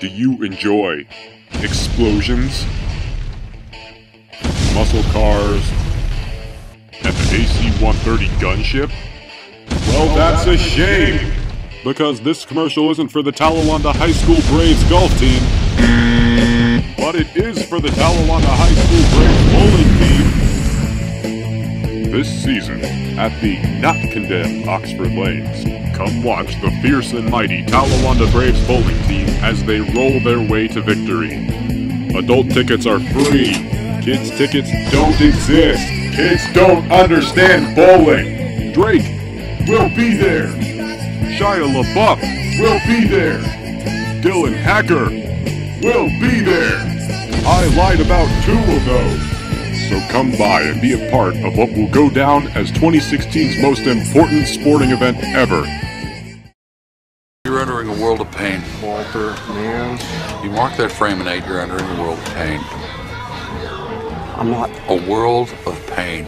Do you enjoy? Explosions, muscle cars, and the AC-130 gunship? Well, oh, that's a shame, because this commercial isn't for the Talawanda High School Braves golf team, but it is for the Talawanda High School Braves bowling team. This season, at the not condemned Oxford Lanes, come watch the fierce and mighty Talawanda Braves bowling team as they roll their way to victory. Adult tickets are free. Kids tickets don't exist. Kids don't understand bowling. Drake will be there. Shia LaBeouf will be there. Dylan Hacker will be there. I lied about two of those. So come by and be a part of what will go down as 2016's most important sporting event ever. Entering a world of pain. Walter, man, You mark that frame and eight, you're entering a world of pain. I'm not. A world of pain.